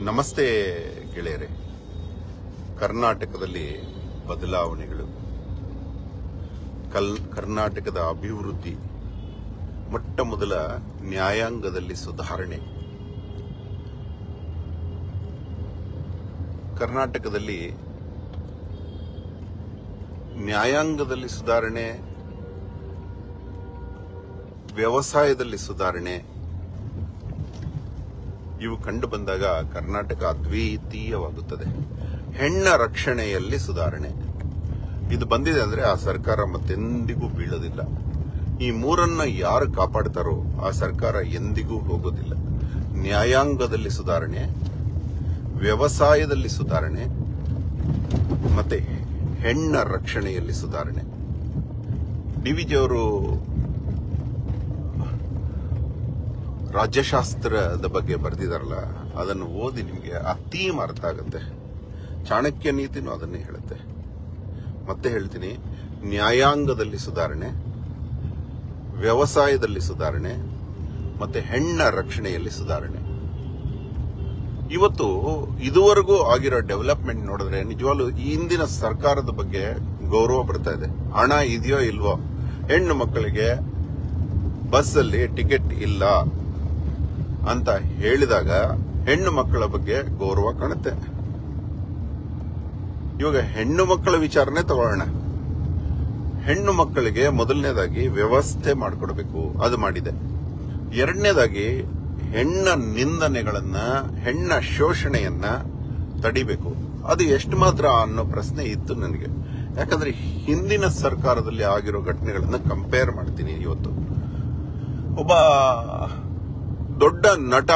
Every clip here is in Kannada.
ನಮಸ್ತೆ ಗೆಳೆಯರೆ. ಕರ್ನಾಟಕದಲ್ಲಿ ಬದಲಾವಣೆಗಳು. ಕಲ್, ಕರ್ನಾಟಕದ ಅಭಿವೃದ್ಧಿ, ಮೊಟ್ಟ ಮೊದಲ ನ್ಯಾಯಾಂಗದಲ್ಲಿ ಸುಧಾರಣೆ. ಕರ್ನಾಟಕದಲ್ಲಿ ನ್ಯಾಯಾಂಗದಲ್ಲಿ ಸುಧಾರಣೆ, ವ್ಯವಸಾಯದಲ್ಲಿ ಸುಧಾರಣೆ. ಇವು ಕಂಡು ಬಂದಾಗ ಕರ್ನಾಟಕ ಅದ್ವಿತೀಯವಾಗುತ್ತದೆ. ಹೆಣ್ಣ ರಕ್ಷಣೆಯಲ್ಲಿ ಸುಧಾರಣೆ. ಇದು ಬಂದಿದೆ ಅಂದ್ರೆ ಆ ಸರ್ಕಾರ ಮತ್ತೆಂದಿಗೂ ಬೀಳೋದಿಲ್ಲ. ಈ ಮೂರನ್ನ ಯಾರು ಕಾಪಾಡ್ತಾರೋ ಆ ಸರ್ಕಾರ ಎಂದಿಗೂ ಹೋಗೋದಿಲ್ಲ. ನ್ಯಾಯಾಂಗದಲ್ಲಿ ಸುಧಾರಣೆ, ವ್ಯವಸಾಯದಲ್ಲಿ ಸುಧಾರಣೆ, ಮತ್ತೆ ಹೆಣ್ಣ ರಕ್ಷಣೆಯಲ್ಲಿ ಸುಧಾರಣೆ. ಡಿವಿಜಿಯವರು ರಾಜ್ಯಶಾಸ್ತ್ರದ ಬಗ್ಗೆ ಬರೆದಿದಾರಲ್ಲ, ಅದನ್ನು ಓದಿ ನಿಮಗೆ ಥೀಮ್ ಅರ್ಥ ಆಗುತ್ತೆ. ಚಾಣಕ್ಯ ನೀತಿನೂ ಅದನ್ನೇ ಹೇಳುತ್ತೆ. ಮತ್ತೆ ಹೇಳ್ತೀನಿ, ನ್ಯಾಯಾಂಗದಲ್ಲಿ ಸುಧಾರಣೆ, ವ್ಯವಸಾಯದಲ್ಲಿ ಸುಧಾರಣೆ, ಮತ್ತೆ ಹೆಣ್ಣ ರಕ್ಷಣೆಯಲ್ಲಿ ಸುಧಾರಣೆ. ಇವತ್ತು ಇದುವರೆಗೂ ಆಗಿರೋ ಡೆವಲಪ್ಮೆಂಟ್ ನೋಡಿದ್ರೆ ನಿಜವಾಗ್ಲೂ ಈ ಹಿಂದಿನ ಸರ್ಕಾರದ ಬಗ್ಗೆ ಗೌರವ ಬರ್ತಾ ಇದೆ. ಹಣ ಇದೆಯೋ ಇಲ್ವೋ, ಹೆಣ್ಣು ಮಕ್ಕಳಿಗೆ ಬಸ್ಸಲ್ಲಿ ಟಿಕೆಟ್ ಇಲ್ಲ. ಅಂತ ಹೇಳಿದಾಗ ಹೆಣ್ಣು ಮಕ್ಕಳ ಬಗ್ಗೆ ಗೌರವ ಕಾಣುತ್ತೆ. ಇವಾಗ ಹೆಣ್ಣು ಮಕ್ಕಳ ವಿಚಾರನೆ ತಗೊಳ್ಳೋಣ. ಹೆಣ್ಣು ಮಕ್ಕಳಿಗೆ ಮೊದಲನೇದಾಗಿ ವ್ಯವಸ್ಥೆ ಮಾಡಿಕೊಡ್ಬೇಕು. ಅದು ಮಾಡಿದೆ. ಎರಡನೇದಾಗಿ ಹೆಣ್ಣ ನಿಂದನೆಗಳನ್ನ, ಹೆಣ್ಣ ಶೋಷಣೆಯನ್ನ ತಡಿಬೇಕು. ಅದು ಎಷ್ಟು ಮಾತ್ರ ಅನ್ನೋ ಪ್ರಶ್ನೆ ಇತ್ತು ನನಗೆ. ಯಾಕಂದ್ರೆ ಹಿಂದಿನ ಸರ್ಕಾರದಲ್ಲಿ ಆಗಿರೋ ಘಟನೆಗಳನ್ನ ಕಂಪೇರ್ ಮಾಡ್ತೀನಿ ಇವತ್ತು. ಒಬ್ಬ ದೊಡ್ಡ ನಟ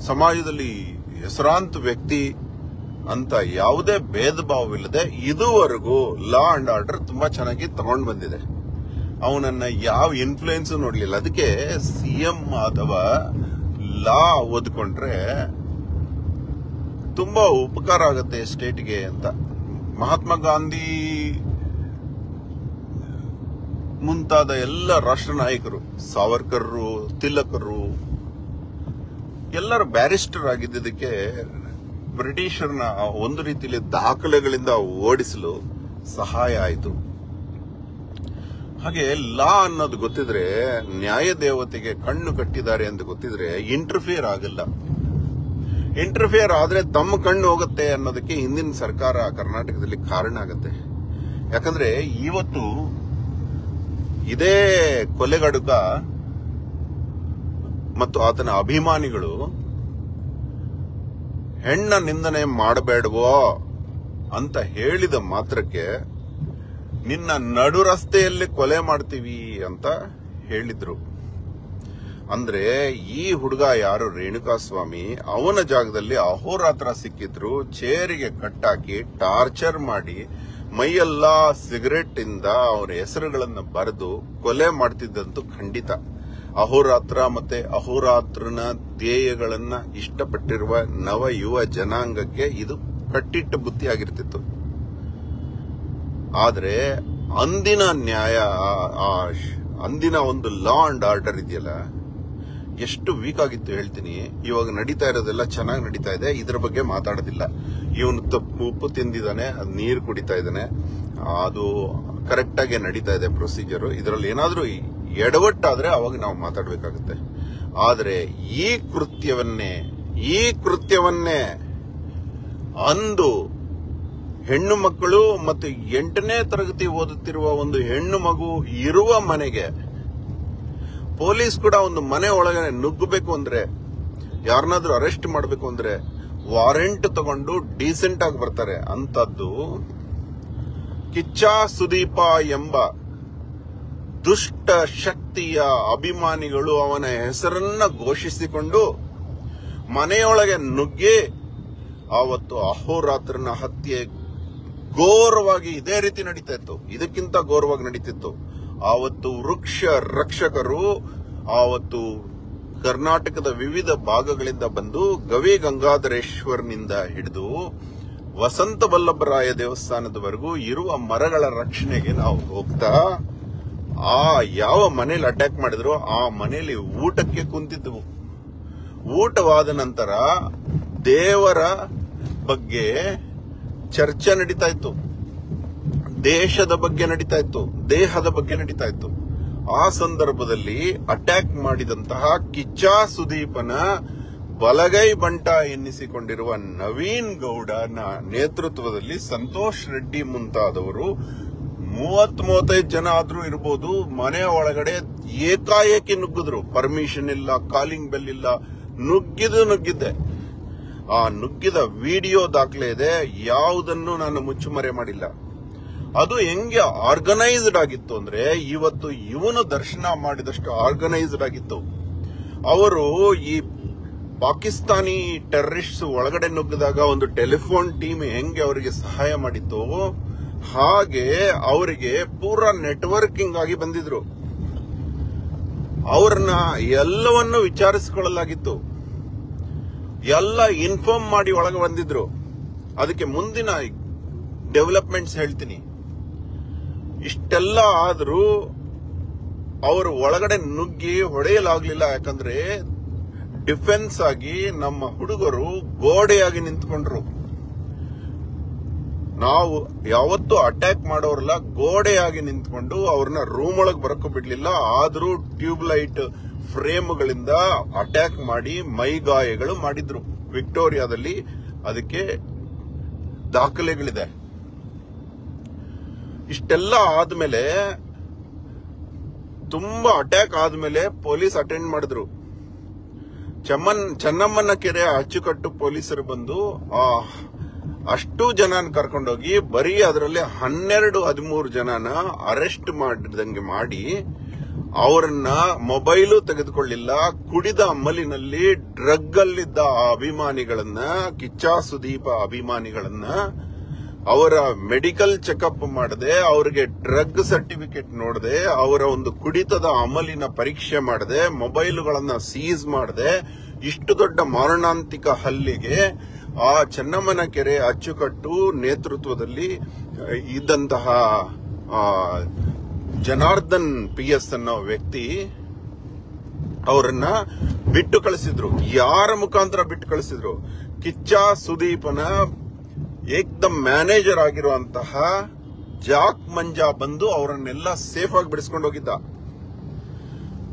ಸಮಾಜದಲ್ಲಿ ಹೆಸರಾಂತ ವ್ಯಕ್ತಿ ಅಂತ ಯಾವುದೇ ಭೇದ ಭಾವವಿಲ್ಲದೆ ಇದುವರೆಗೂ ಲಾ ಅಂಡ್ ಆರ್ಡರ್ ತುಂಬಾ ಚೆನ್ನಾಗಿ ತಗೊಂಡ್ ಬಂದಿದೆ. ಅವನನ್ನ ಯಾವ ಇನ್ಫ್ಲೂಯೆನ್ಸ್ ನೋಡ್ಲಿಲ್ಲ. ಅದಕ್ಕೆ ಸಿಎಂ ಅಥವಾ ಲಾ ಓದ್ಕೊಂಡ್ರೆ ತುಂಬಾ ಉಪಕಾರ ಆಗುತ್ತೆ ಸ್ಟೇಟ್ಗೆ ಅಂತ. ಮಹಾತ್ಮ ಗಾಂಧಿ ಮುಂತಾದ ಎಲ್ಲ ರಾಷ್ಟ್ರ ನಾಯಕರು, ಸಾವರ್ಕರ್ರು, ತಿಲಕರು ಎಲ್ಲರೂ ಬ್ಯಾರಿಸ್ಟರ್ ಆಗಿದ್ದಕ್ಕೆ ಬ್ರಿಟಿಷರ್ನ ಒಂದು ರೀತಿಯಲ್ಲಿ ದಾಖಲೆಗಳಿಂದ ಓಡಿಸಲು ಸಹಾಯ ಆಯಿತು. ಹಾಗೆ ಲಾ ಅನ್ನೋದು ಗೊತ್ತಿದ್ರೆ ನ್ಯಾಯ ದೇವತೆಗೆ ಕಣ್ಣು ಕಟ್ಟಿದ್ದಾರೆ ಅಂತ ಗೊತ್ತಿದ್ರೆ ಇಂಟರ್ಫಿಯರ್ ಆಗಲ್ಲ. ಇಂಟರ್ಫಿಯರ್ ಆದ್ರೆ ತಮ್ಮ ಕಣ್ಣು ಹೋಗುತ್ತೆ ಅನ್ನೋದಕ್ಕೆ ಹಿಂದಿನ ಸರ್ಕಾರ ಕರ್ನಾಟಕದಲ್ಲಿ ಕಾರಣ ಆಗುತ್ತೆ. ಯಾಕಂದ್ರೆ ಇವತ್ತು ಇದೇ ಕೊಲೆಗಡುಕ ಮತ್ತು ಆತನ ಅಭಿಮಾನಿಗಳು, ಹೆಣ್ಣ ನಿಂದನೆ ಮಾಡಬೇಡವೋ ಅಂತ ಹೇಳಿದ ಮಾತ್ರಕ್ಕೆ ನಿನ್ನ ನಡು ರಸ್ತೆಯಲ್ಲಿ ಕೊಲೆ ಮಾಡ್ತೀವಿ ಅಂತ ಹೇಳಿದ್ರು. ಅಂದ್ರೆ ಈ ಹುಡುಗ ಯಾರು ರೇಣುಕಾ ಸ್ವಾಮಿ ಅವನ ಜಾಗದಲ್ಲಿ ಅಹೋರಾತ್ರ ಸಿಕ್ಕಿದ್ರು, ಚೇರಿಗೆ ಕಟ್ಟಾಕಿ, ಟಾರ್ಚರ್ ಮಾಡಿ, ಮೈಯೆಲ್ಲಾ ಸಿಗರೆಟ್ ಇಂದ ಅವರ ಹೆಸರುಗಳನ್ನು ಬರೆದು ಕೊಲೆ ಮಾಡ್ತಿದ್ದಂತೂ ಖಂಡಿತ. ಅಹೋರಾತ್ರ ಮತ್ತೆ ಅಹೋರಾತ್ರನ ಧ್ಯೇಯಗಳನ್ನ ಇಷ್ಟಪಟ್ಟಿರುವ ನವ ಯುವ ಜನಾಂಗಕ್ಕೆ ಇದು ಕಟ್ಟಿಟ್ಟ ಬುದ್ಧಿ ಆಗಿರ್ತಿತ್ತು. ಆದ್ರೆ ಅಂದಿನ ನ್ಯಾಯ ಅಂದಿನ ಒಂದು ಲಾ ಅಂಡ್ ಆರ್ಡರ್ ಇದೆಯಲ್ಲ, ಎಷ್ಟು ವೀಕ್ ಆಗಿತ್ತು ಹೇಳ್ತೀನಿ. ಇವಾಗ ನಡೀತಾ ಇರೋದೆಲ್ಲ ಚೆನ್ನಾಗಿ ನಡೀತಾ ಇದೆ, ಇದ್ರ ಬಗ್ಗೆ ಮಾತಾಡೋದಿಲ್ಲ. ಇವನು ತಪ್ಪು ಉಪ್ಪು ತಿಂದಿದ್ದಾನೆ, ಅದು ನೀರು ಕುಡಿತಾ ಇದ್ದಾನೆ. ಅದು ಕರೆಕ್ಟಾಗಿ ನಡೀತಾ ಇದೆ ಪ್ರೊಸೀಜರು ಇದರಲ್ಲಿ ಏನಾದ್ರೂ ಎಡವಟ್ಟಾದ್ರೆ ಅವಾಗ ನಾವು ಮಾತಾಡಬೇಕಾಗುತ್ತೆ. ಆದರೆ ಈ ಕೃತ್ಯವನ್ನೇ ಈ ಕೃತ್ಯವನ್ನೇ ಅಂದು ಹೆಣ್ಣು ಮಕ್ಕಳು ಮತ್ತು ಎಂಟನೇ ತರಗತಿ ಓದುತ್ತಿರುವ ಒಂದು ಹೆಣ್ಣು ಮಗು ಇರುವ ಮನೆಗೆ ಪೊಲೀಸ್ ಕೂಡ ಒಂದು ಮನೆ ಒಳಗಡೆ ನುಗ್ಗಬೇಕು ಅಂದ್ರೆ, ಯಾರನ್ನಾದ್ರೂ ಅರೆಸ್ಟ್ ಮಾಡಬೇಕು ಅಂದ್ರೆ ವಾರೆಂಟ್ ತಗೊಂಡು ಡೀಸೆಂಟ್ ಆಗಿ ಬರ್ತಾರೆ. ಅಂತದ್ದು ಕಿಚ್ಚ ಸುದೀಪ ಎಂಬ ದುಷ್ಟ ಶಕ್ತಿಯ ಅಭಿಮಾನಿಗಳು ಅವನ ಹೆಸರನ್ನ ಘೋಷಿಸಿಕೊಂಡು ಮನೆಯೊಳಗೆ ನುಗ್ಗಿ ಆವತ್ತು ಅಹೋರಾತ್ರನ ಹತ್ಯೆ ಘೋರವಾಗಿ ಇದೇ ರೀತಿ ನಡೀತಾ ಇತ್ತು ಇದಕ್ಕಿಂತ ಘೋರವಾಗಿ ನಡೀತಿತ್ತು. ಆವತ್ತು ವೃಕ್ಷ ರಕ್ಷಕರು, ಆವತ್ತು ಕರ್ನಾಟಕದ ವಿವಿಧ ಭಾಗಗಳಿಂದ ಬಂದು ಗವಿ ಗಂಗಾಧರೇಶ್ವರ್ನಿಂದ ಹಿಡಿದು ವಸಂತ ವಲ್ಲಭರಾಯ ದೇವಸ್ಥಾನದವರೆಗೂ ಇರುವ ಮರಗಳ ರಕ್ಷಣೆಗೆ ನಾವು ಹೋಗ್ತಾ ಆ ಯಾವ ಮನೇಲಿ ಅಟ್ಯಾಕ್ ಮಾಡಿದ್ರು, ಆ ಮನೆಯಲ್ಲಿ ಊಟಕ್ಕೆ ಕುಂತಿದ್ದವು ಊಟವಾದ ನಂತರ ದೇವರ ಬಗ್ಗೆ ಚರ್ಚೆ ನಡೀತಾ ಇತ್ತು. ದೇಶದ ಬಗ್ಗೆ ನಡೀತಾ ಇತ್ತು. ದೇಹದ ಬಗ್ಗೆ ನಡೀತಾ ಇತ್ತು. ಆ ಸಂದರ್ಭದಲ್ಲಿ ಅಟ್ಯಾಕ್ ಮಾಡಿದಂತಹ ಕಿಚ್ಚಾ ಸುದೀಪನ ಬಲಗೈ ಬಂಟ ಎನ್ನಿಸಿಕೊಂಡಿರುವ ನವೀನ್ ಗೌಡನ ನೇತೃತ್ವದಲ್ಲಿ ಸಂತೋಷ್ ರೆಡ್ಡಿ ಮುಂತಾದವರು ಮೂವತ್ ಮೂವತ್ತೈದು ಜನ ಆದ್ರೂ ಇರ್ಬೋದು, ಮನೆ ಒಳಗಡೆ ಏಕಾಏಕಿ ನುಗ್ಗಿದ್ರು. ಪರ್ಮಿಷನ್ ಇಲ್ಲ ಕಾಲಿಂಗ್ ಬೆಲ್ ಇಲ್ಲ, ನುಗ್ಗಿದು ನುಗ್ಗಿದ್ದೆ. ಆ ನುಗ್ಗಿದ ವಿಡಿಯೋ ದಾಖಲೆ ಇದೆ, ಯಾವುದನ್ನು ನಾನು ಮುಚ್ಚುಮರೆ ಮಾಡಿಲ್ಲ. ಅದು ಹೆಂಗೆ ಆರ್ಗನೈಸ್ಡ್ ಆಗಿತ್ತು ಅಂದ್ರೆ, ಇವತ್ತು ಇವನು ದರ್ಶನ ಮಾಡಿದಷ್ಟು ಆರ್ಗನೈಸ್ಡ್ ಆಗಿತ್ತು. ಅವರು ಈ ಪಾಕಿಸ್ತಾನಿ ಟೆರರಿಸ್ಟ್ ಒಳಗಡೆ ನುಗ್ಗಿದಾಗ ಒಂದು ಟೆಲಿಫೋನ್ ಟೀಮ್ ಹೆಂಗೆ ಅವರಿಗೆ ಸಹಾಯ ಮಾಡಿತ್ತು ಹಾಗೆ ಅವರಿಗೆ ಪೂರ ನೆಟ್ವರ್ಕಿಂಗ್ ಆಗಿ ಬಂದಿದ್ರು. ಅವ್ರನ್ನ ಎಲ್ಲವನ್ನು ವಿಚಾರಿಸಿಕೊಳ್ಳಲಾಗಿತ್ತು. ಎಲ್ಲ ಇನ್ಫಾರ್ಮ್ ಮಾಡಿ ಒಳಗೆ ಬಂದಿದ್ರು. ಅದಕ್ಕೆ ಮುಂದಿನ ಡೆವಲಪ್ಮೆಂಟ್ಸ್ ಹೇಳ್ತೀನಿ. ಇಷ್ಟೆಲ್ಲ ಆದರೂ ಅವರು ಒಳಗಡೆ ನುಗ್ಗಿ ಹೊಡೆಯಲಾಗಲಿಲ್ಲ. ಯಾಕಂದ್ರೆ ಡಿಫೆನ್ಸ್ ಆಗಿ ನಮ್ಮ ಹುಡುಗರು ಗೋಡೆಯಾಗಿ ನಿಂತ್ಕೊಂಡ್ರು. ನಾವು ಯಾವತ್ತೂ ಅಟ್ಯಾಕ್ ಮಾಡೋರಲ್ಲ ಗೋಡೆಯಾಗಿ ನಿಂತ್ಕೊಂಡು ಅವ್ರನ್ನ ರೂಮ್ ಒಳಗೆ ಬರಕ್ಕೂ ಬಿಡ್ಲಿಲ್ಲ. ಆದ್ರೂ ಟ್ಯೂಬ್ ಲೈಟ್ ಫ್ರೇಮ್ಗಳಿಂದ ಅಟ್ಯಾಕ್ ಮಾಡಿ ಮೈಗಾಯಗಳು ಮಾಡಿದ್ರು. ವಿಕ್ಟೋರಿಯಾದಲ್ಲಿ ಅದಕ್ಕೆ ದಾಖಲೆಗಳಿದೆ. ಇಷ್ಟೆಲ್ಲ ಆದ್ಮೇಲೆ ತುಂಬಾ ಅಟ್ಯಾಕ್ ಆದ್ಮೇಲೆ ಪೊಲೀಸ್ ಅಟೆಂಡ್ ಮಾಡಿದ್ರು. ಚಮ್ಮನ್ ಚೆನ್ನಮ್ಮನ ಕೆರೆ ಅಚ್ಚುಕಟ್ಟು ಪೊಲೀಸರು ಬಂದು ಆ ಅಷ್ಟು ಜನನ ಕರ್ಕೊಂಡೋಗಿ ಬರೀ ಅದರಲ್ಲಿ ಹನ್ನೆರಡು, ಹದಿಮೂರು ಜನನ ಅರೆಸ್ಟ್ ಮಾಡಿದಂಗೆ ಮಾಡಿ ಅವರನ್ನ ಮೊಬೈಲು ತೆಗೆದುಕೊಳ್ಳಿಲ್ಲ, ಕುಡಿದ ಅಮಲಿನಲ್ಲಿ ಡ್ರಗ್ ಅಲ್ಲಿದ್ದ ಆ ಅಭಿಮಾನಿಗಳನ್ನ ಕಿಚ್ಚಾ ಸುದೀಪ ಅಭಿಮಾನಿಗಳನ್ನ ಅವರ ಮೆಡಿಕಲ್ ಚೆಕಪ್ ಮಾಡದೆ, ಅವರಿಗೆ ಡ್ರಗ್ ಸರ್ಟಿಫಿಕೇಟ್ ನೋಡದೆ, ಅವರ ಒಂದು ಕುಡಿತದ ಅಮಲಿನ ಪರೀಕ್ಷೆ ಮಾಡದೆ, ಮೊಬೈಲ್ಗಳನ್ನ ಸೀಸ್ ಮಾಡದೆ, ಇಷ್ಟು ದೊಡ್ಡ ಮಾರಣಾಂತಿಕ ಹಲ್ಲಿಗೆ ಆ ಚೆನ್ನಮ್ಮನ ಕೆರೆ ಅಚ್ಚುಕಟ್ಟು ನೇತೃತ್ವದಲ್ಲಿ ಇದ್ದಂತಹ ಜನಾರ್ದನ್ ಪಿ ಎಸ್ ಅನ್ನೋ ವ್ಯಕ್ತಿ ಅವರನ್ನ ಬಿಟ್ಟು ಕಳಿಸಿದ್ರು. ಯಾರ ಮುಖಾಂತರ ಬಿಟ್ಟು ಕಳಿಸಿದ್ರು? ಕಿಚ್ಚ ಸುದೀಪನ ಏಕ್ದಮ್ ಮ್ಯಾನೇಜರ್ ಆಗಿರುವಂತಹ ಜಾಕ್ ಮಂಜಾ ಬಂದು ಅವರನ್ನೆಲ್ಲ ಸೇಫ್ ಆಗಿ ಬಿಡಿಸ್ಕೊಂಡು ಹೋಗಿದ್ದ.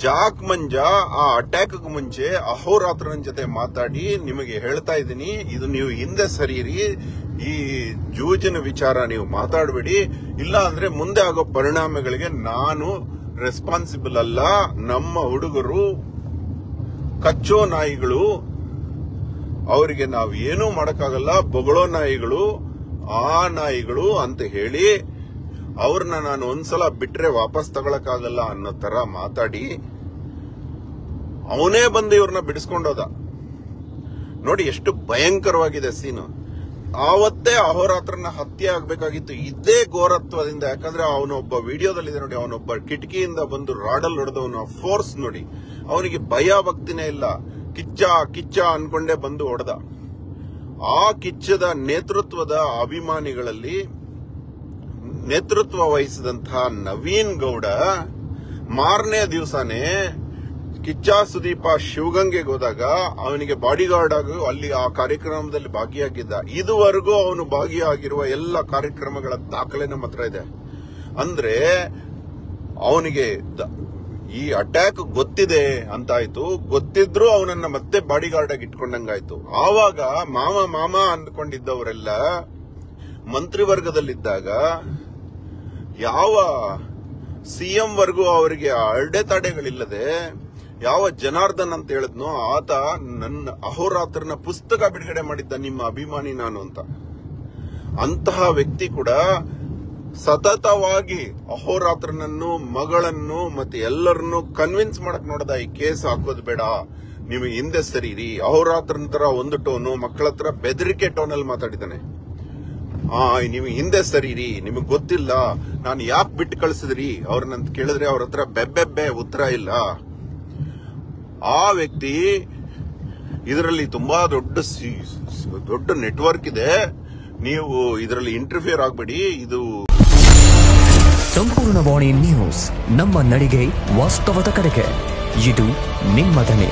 ಜಾಕ್ ಮಂಜ ಆ ಅಟ್ಯಾಕ್ ಮುಂಚೆ ಅಹೋರಾತ್ರನ ಜೊತೆ ಮಾತಾಡಿ ನಿಮಗೆ ಹೇಳ್ತಾ ಇದ್ದೀನಿ, ಇದು ನೀವು ಹಿಂದೆ ಸರಿಯಿರಿ, ಈ ಜೂಜಿನ ವಿಚಾರ ನೀವು ಮಾತಾಡಬೇಡಿ, ಇಲ್ಲ ಅಂದ್ರೆ ಮುಂದೆ ಆಗೋ ಪರಿಣಾಮಗಳಿಗೆ ನಾನು ರೆಸ್ಪಾನ್ಸಿಬಲ್ ಅಲ್ಲ, ನಮ್ಮ ಹುಡುಗರು ಕಚ್ಚೋ ನಾಯಿಗಳು, ಅವರಿಗೆ ನಾವು ಏನೂ ಮಾಡೋಕ್ಕಾಗಲ್ಲ, ಬೊಗಳೋ ನಾಯಿಗಳು, ಆ ನಾಯಿಗಳು ಅಂತ ಹೇಳಿ ಅವ್ರನ್ನ ನಾನು ಒಂದ್ಸಲ ಬಿಟ್ರೆ ವಾಪಸ್ ತಗೊಳಕ್ಕಾಗಲ್ಲ ಅನ್ನೋ ತರ ಮಾತಾಡಿ ಅವನೇ ಬಂದು ಇವ್ರನ್ನ ಬಿಡಿಸ್ಕೊಂಡೋದ. ನೋಡಿ ಎಷ್ಟು ಭಯಂಕರವಾಗಿದೆ ಸೀನು. ಆವತ್ತೇ ಅಹೋರಾತ್ರನ ಹತ್ಯೆ ಆಗ್ಬೇಕಾಗಿತ್ತು. ಇದೇ ಘೋರತ್ವದಿಂದ. ಯಾಕಂದ್ರೆ ಅವನೊಬ್ಬ ವಿಡಿಯೋದಲ್ಲಿದೆ ನೋಡಿ, ಅವನೊಬ್ಬ ಕಿಟಕಿಯಿಂದ ಬಂದು ರಾಡಲ್ ಹೊಡೆದವನ ಫೋರ್ಸ್ ನೋಡಿ. ಅವನಿಗೆ ಭಯ ಭಕ್ತಿನೇ ಇಲ್ಲ. ಕಿಚ್ಚ ಕಿಚ್ಚ ಅನ್ಕೊಂಡೇ ಬಂದು ಹೊಡೆದ. ಆ ಕಿಚ್ಚದ ನೇತೃತ್ವದ ಅಭಿಮಾನಿಗಳಲ್ಲಿ ನೇತೃತ್ವ ವಹಿಸಿದಂತಹ ನವೀನ್ ಗೌಡ ಮಾರನೇ ದಿವಸನೇ ಕಿಚ್ಚ ಸುದೀಪ ಶಿವಗಂಗೆಗೆ ಹೋದಾಗ ಅವನಿಗೆ ಬಾಡಿಗಾರ್ಡ್ ಆಗಿ ಅಲ್ಲಿ ಆ ಕಾರ್ಯಕ್ರಮದಲ್ಲಿ ಭಾಗಿಯಾಗಿದ್ದ. ಇದುವರೆಗೂ ಅವನು ಭಾಗಿಯಾಗಿರುವ ಎಲ್ಲ ಕಾರ್ಯಕ್ರಮಗಳ ದಾಖಲೆ ನಮ್ಮ ಹತ್ರ ಇದೆ. ಅಂದ್ರೆ ಅವನಿಗೆ ಈ ಅಟ್ಯಾಕ್ ಗೊತ್ತಿದೆ ಅಂತಾಯ್ತು. ಗೊತ್ತಿದ್ರು ಅವನನ್ನ ಮತ್ತೆ ಬಾಡಿಗಾರ್ಡ್ ಆಗಿ ಇಟ್ಕೊಂಡಂಗಾಯ್ತು. ಆವಾಗ ಮಾಮ ಮಾಮ ಅಂದ್ಕೊಂಡಿದ್ದವರೆಲ್ಲ ಮಂತ್ರಿವರ್ಗದಲ್ಲಿದ್ದಾಗ ಯಾವ ಸಿಎಂ ವರ್ಗೂ ಅವರಿಗೆ ಅಡೆತಡೆಗಳಿಲ್ಲದೆ ಯಾವ ಜನಾರ್ದನ್ ಅಂತ ಹೇಳಿದ್ನೋ ಆತ ನನ್ನ ಅಹೋರಾತ್ರನ ಪುಸ್ತಕ ಬಿಡುಗಡೆ ಮಾಡಿದ್ದ ನಿಮ್ಮ ಅಭಿಮಾನಿ ನಾನು ಅಂತ. ಅಂತಹ ವ್ಯಕ್ತಿ ಕೂಡ ಸತತವಾಗಿ ಅಹೋರಾತ್ರನನ್ನು, ಮಗಳನ್ನು ಮತ್ತೆ ಎಲ್ಲರನ್ನು ಕನ್ವಿನ್ಸ್ ಮಾಡಕ್ ನೋಡದ ಈ ಕೇಸ್ ಹಾಕೋದು ಬೇಡ. ನೀವು ಹಿಂದೆ ಸರಿರಿ ಅಹೋರಾತ್ರನ ತರ ಒಂದು ಟೋನು, ಮಕ್ಕಳ ಹತ್ರ ಬೆದರಿಕೆ ಟೋನಲ್ಲಿ ಮಾತಾಡಿದ್ದಾನೆ. ನೀವು ಹಿಂದೆ ಸರಿರಿ, ನಿಮಗೆ ಗೊತ್ತಿಲ್ಲ. ನಾನು ಯಾಕೆ ಬಿಟ್ಟು ಕಳಿಸಿದ್ರಿ? ಅವ್ರನ್ನಂತ ಕೇಳಿದ್ರೆ ಅವ್ರ ಹತ್ರ ಬೆಬ್ಬೆಬ್ಬೆ ಉತ್ತರ ಇಲ್ಲ. ಆ ವ್ಯಕ್ತಿ ಇದರಲ್ಲಿ ತುಂಬಾ ದೊಡ್ಡ ದೊಡ್ಡ ನೆಟ್ವರ್ಕ್ ಇದೆ. ನೀವು ಇದರಲ್ಲಿ ಇಂಟರ್ಫಿಯರ್ ಆಗಬೇಡಿ. ಇದು ಸಂಪೂರ್ಣವಾಣಿ ನ್ಯೂಸ್. ನಮ್ಮ ನಡಿಗೆ ವಾಸ್ತವದ ಕಡೆಗೆ. ಇದು ನಿಮ್ಮ ಧ್ವನಿ.